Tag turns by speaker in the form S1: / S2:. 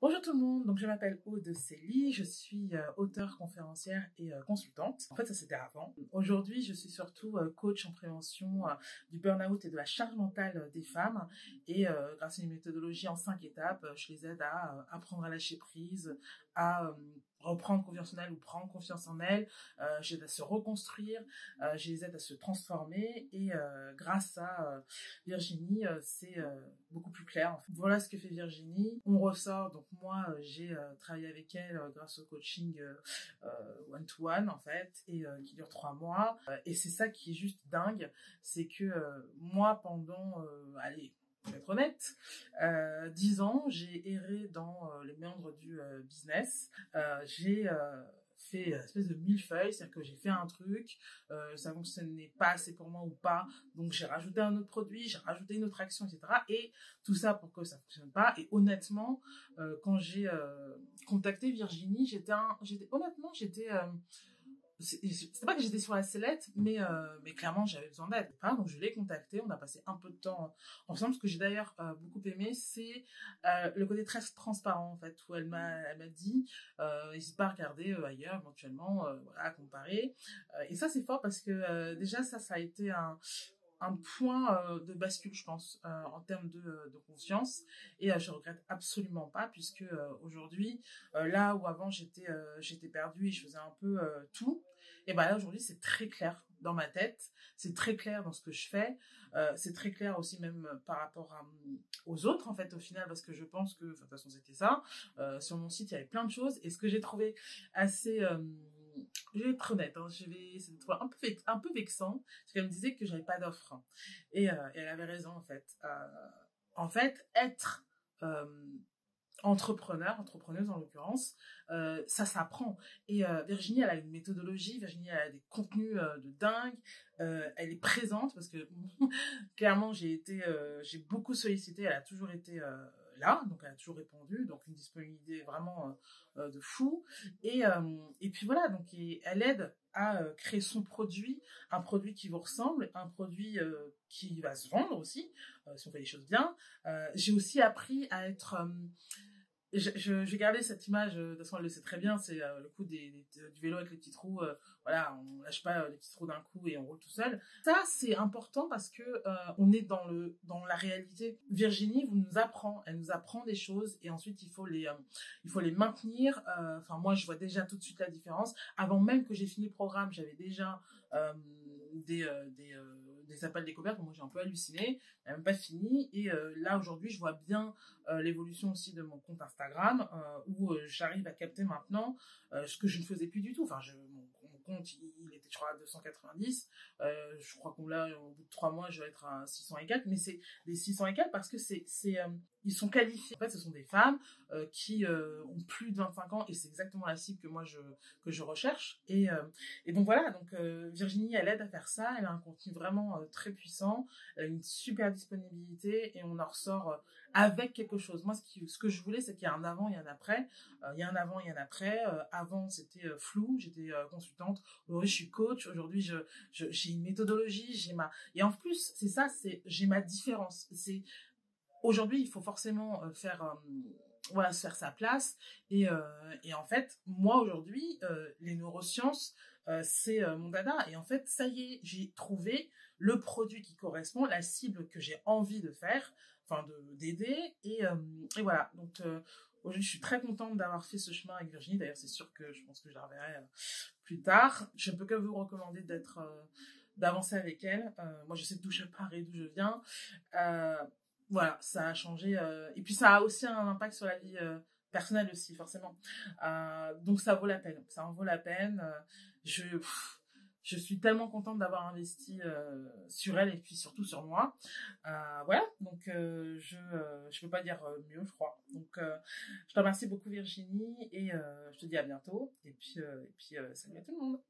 S1: Bonjour tout le monde, donc je m'appelle Aude Célie, je suis euh, auteure, conférencière et euh, consultante. En fait, ça c'était avant. Aujourd'hui, je suis surtout euh, coach en prévention du burn-out et de la charge mentale des femmes. Et grâce à une méthodologie en cinq étapes, je les aide à apprendre à lâcher prise, à reprendre confiance en elles ou prendre confiance en elles, euh, j'aide à se reconstruire, euh, je les aide à se transformer et euh, grâce à euh, Virginie, c'est beaucoup plus clair. Voilà ce que fait Virginie. On ressort, donc moi j'ai travaillé avec elle grâce au coaching one-to-one en fait et qui dure trois mois et c'est ça qui est juste dingue, c'est que moi pendant, allez, être honnête, euh, 10 ans, j'ai erré dans euh, les méandres du euh, business. Euh, j'ai fait une espèce de millefeuille, c'est-à-dire que j'ai fait un truc, ça fonctionnait pas assez pour moi ou pas, donc j'ai rajouté un autre produit, j'ai rajouté une autre action, etc. Et tout ça pour que ça fonctionne pas. Et honnêtement, quand j'ai contacté Virginie, j'étais, j'étais honnêtement, j'étais c'était pas que j'étais sur la sellette, mais, euh, mais clairement j'avais besoin d'aide. Donc je l'ai contacté, on a passé un peu de temps ensemble. Ce que j'ai d'ailleurs euh, beaucoup aimé, c'est euh, le côté très transparent en fait, où elle m'a dit n'hésite pas à regarder ailleurs éventuellement, voilà, à comparer. et ça c'est fort parce que déjà ça ça a été un un point euh, de bascule, je pense, euh, en termes de, euh, de confiance. Et je regrette absolument pas, puisque aujourd'hui, là où avant j'étais j'étais perdue et je faisais un peu tout, et ben là aujourd'hui c'est très clair dans ma tête, c'est très clair dans ce que je fais, c'est très clair aussi même par rapport à, aux autres en fait au final, parce que je pense que, de toute façon c'était ça. sur mon site il y avait plein de choses, et ce que j'ai trouvé assez je vais être honnête, hein, je vais, c'est un peu, vexant, parce qu'elle me disait que j'avais pas d'offre. Hein. Et, euh, et, elle avait raison, en fait. Euh, en fait, être euh, entrepreneur, entrepreneuse en l'occurrence, ça s'apprend. Et Virginie, elle a une méthodologie, Virginie, a des contenus de dingue, elle est présente parce que clairement, j'ai été, j'ai beaucoup sollicité, elle a toujours été donc elle a toujours répondu, donc une disponibilité vraiment euh, euh, de fou. Et, euh, et puis voilà, donc elle aide à créer son produit, un produit qui vous ressemble, un produit qui va se vendre aussi, si on fait les choses bien. J'ai aussi appris à être je, je, j'ai gardé cette image, de toute façon elle le sait très bien, c'est le coup des, des, du vélo avec les petits trous, voilà, on lâche pas les petits trous d'un coup et on roule tout seul. Ça c'est important parce que on est dans le dans la réalité. Virginie vous nous apprend, elle nous apprend des choses et ensuite il faut les il faut les maintenir. Enfin moi je vois déjà tout de suite la différence. Avant même que j'ai fini le programme, j'avais déjà des des des appels découvertes, moi j'ai un peu halluciné, elle même pas fini. Et euh, là aujourd'hui, je vois bien euh, l'évolution aussi de mon compte Instagram, euh, où j'arrive à capter maintenant ce que je ne faisais plus du tout. Enfin, je, mon, compte, il, était je crois à 290. je crois qu'on l'a au bout de trois mois, je vais être à 600 et quelques. Mais c'est des 600 et quelques parce que c'est ils sont qualifiés. En fait, ce sont des femmes qui ont plus de 25 ans et c'est exactement la cible que moi je que je recherche. Et et donc voilà. Donc Virginie, elle aide à faire ça. Elle a un contenu vraiment très puissant, elle a une super disponibilité et on en ressort euh, avec quelque chose. Moi, ce, qui, ce que je voulais, c'est qu'il y a un avant et un après. Euh, il y a un avant et un après. Euh, avant, c'était flou, j'étais consultante. Aujourd'hui, je suis coach. Aujourd'hui, je, j'ai une méthodologie, j'ai ma... Et en plus, c'est ça, c'est j'ai ma différence. C'est Aujourd'hui, il faut forcément faire voilà, se faire sa place. Et, et en fait, moi aujourd'hui, les neurosciences, c'est mon dada. Et en fait, ça y est, j'ai trouvé le produit qui correspond, la cible que j'ai envie de faire, enfin de d'aider. Et, euh, et, voilà. Donc euh, aujourd'hui, je suis très contente d'avoir fait ce chemin avec Virginie. D'ailleurs, c'est sûr que je pense que je la reverrai euh, plus tard. Je ne peux que vous recommander d'être d'avancer avec elle. moi, je sais d'où je pars et d'où je viens. Voilà, ça a changé. et puis, ça a aussi un impact sur la vie personnelle aussi, forcément. donc, ça vaut la peine. Ça en vaut la peine. je je suis tellement contente d'avoir investi euh, sur elle et puis surtout sur moi. Euh, voilà, donc euh, je je peux pas dire mieux, je crois. Donc je te remercie beaucoup Virginie et je te dis à bientôt et puis et puis salut à tout le monde.